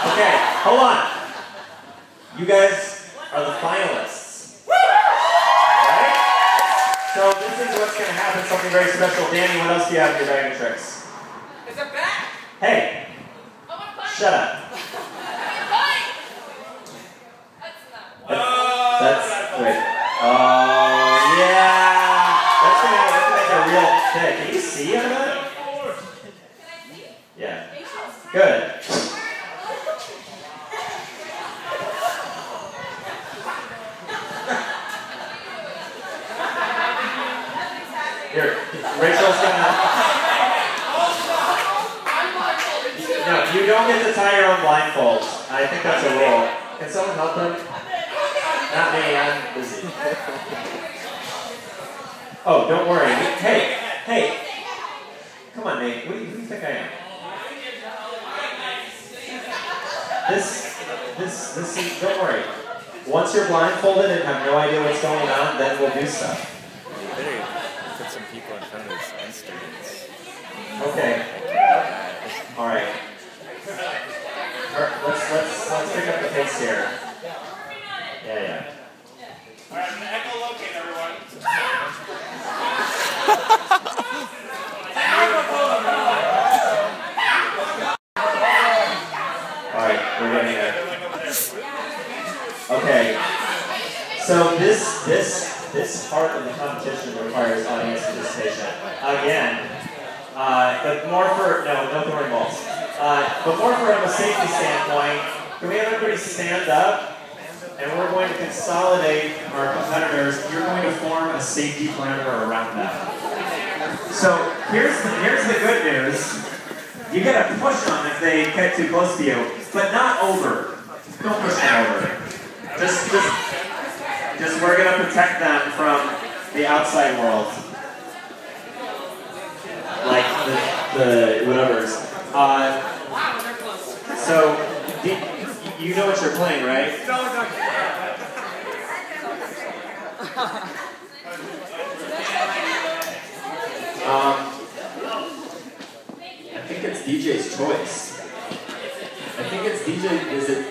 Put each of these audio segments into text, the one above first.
Okay, hold on. You guys are the finalists. Right? So this is what's going to happen, something very special. Danny, what else do you have in your bag of tricks? Is it back? Hey, I want to shut up. That's wait. Oh, yeah. That's going to that's gonna make a real. Can you see on that? Yeah. Good. Here, Rachel's gonna. No, you don't get to tie your own blindfolds. I think that's a rule. Can someone help them? Not me, I'm busy. Oh, don't worry. Hey, hey. Come on, Nate. You, who do you think I am? This, this, this is, don't worry. Once you're blindfolded and have no idea what's going on, then we'll do stuff. You better put some people in front of his instruments. Okay. All right. All right, Let's let's let's pick up the pace here. Yeah, yeah. Alright, echolocate everyone. All right, we're there. Okay. So this this this part of the competition requires audience participation. Again, uh, but more for no no throwing balls. Uh, but more from a safety standpoint, can we have everybody stand up? And we're going to consolidate our competitors. You're going to form a safety perimeter around them. So here's the, here's the good news. You get to push them if they get too close to you, but not over. Don't push them over. Just, just, just we're gonna protect them from the outside world, like the, the whatever's. Uh, so, you know what you're playing, right? Um, I think it's DJ's choice. I think it's DJ. Is it?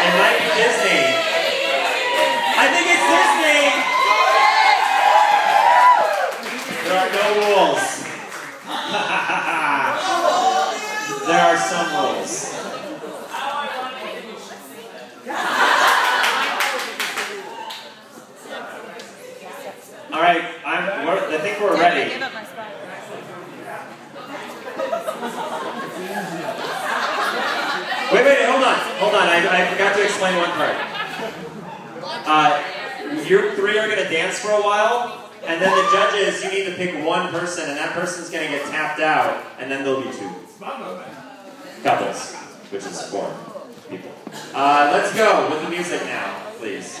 It might be Disney. I think it's Disney. There are no rules. there are some rules. All right, I'm. We're, I think we're ready. Give up my spot. Wait, wait, hold on, hold on. I, I explain one. Uh, you three are gonna dance for a while, and then the judges, you need to pick one person, and that person's gonna get tapped out, and then there'll be two couples, which is four people. Uh, let's go with the music now, please.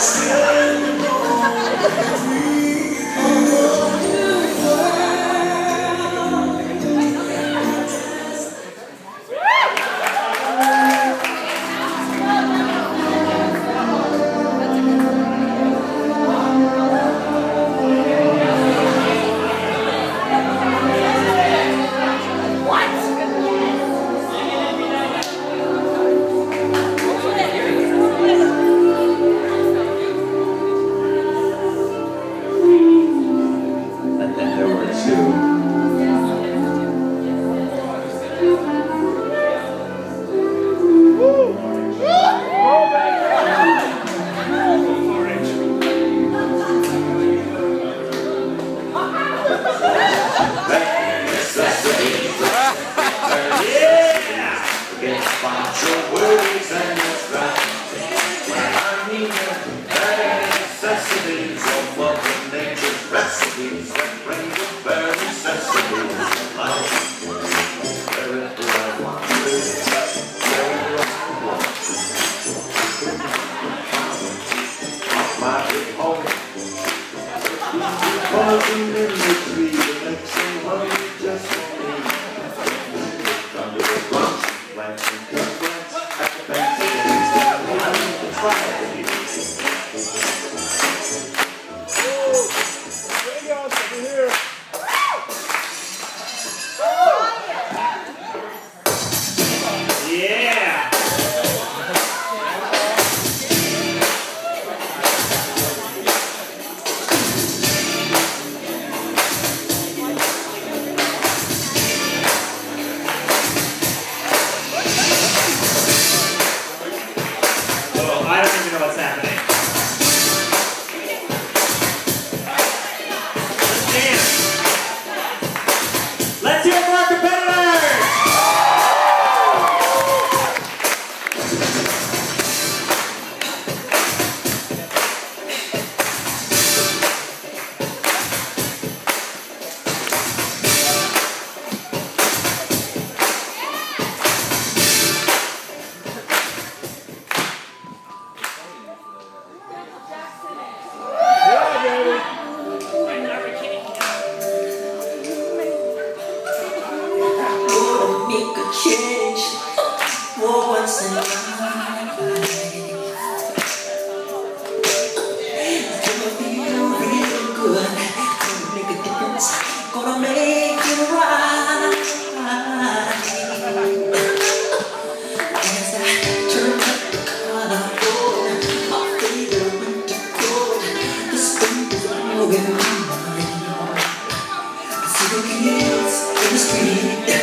Señor. out in cookies in the street.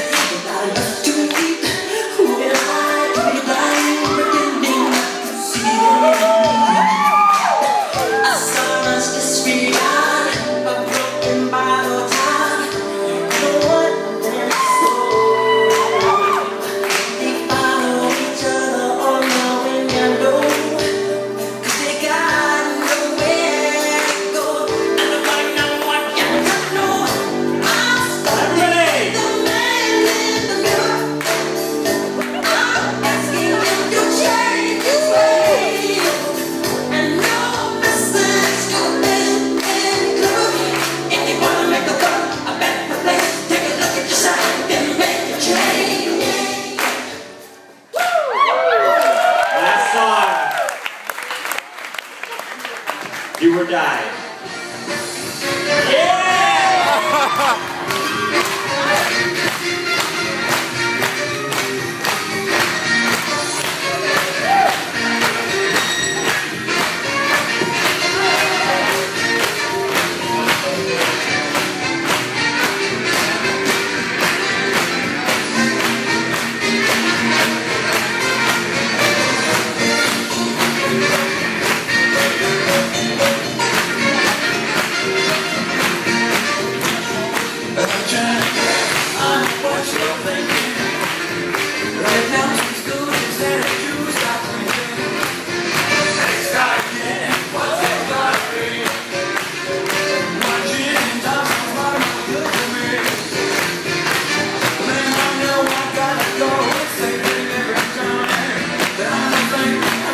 you were dying.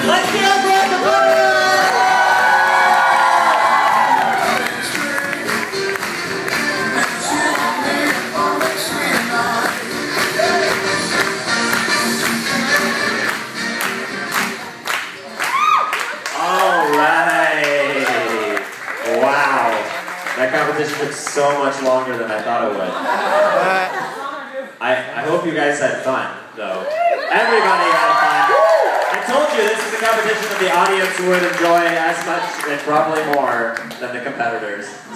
Let's All right. Wow. That competition took so much longer than I thought it would. I, I hope you guys had fun, though. Everybody had told you this is a competition that the audience would enjoy as much and probably more than the competitors.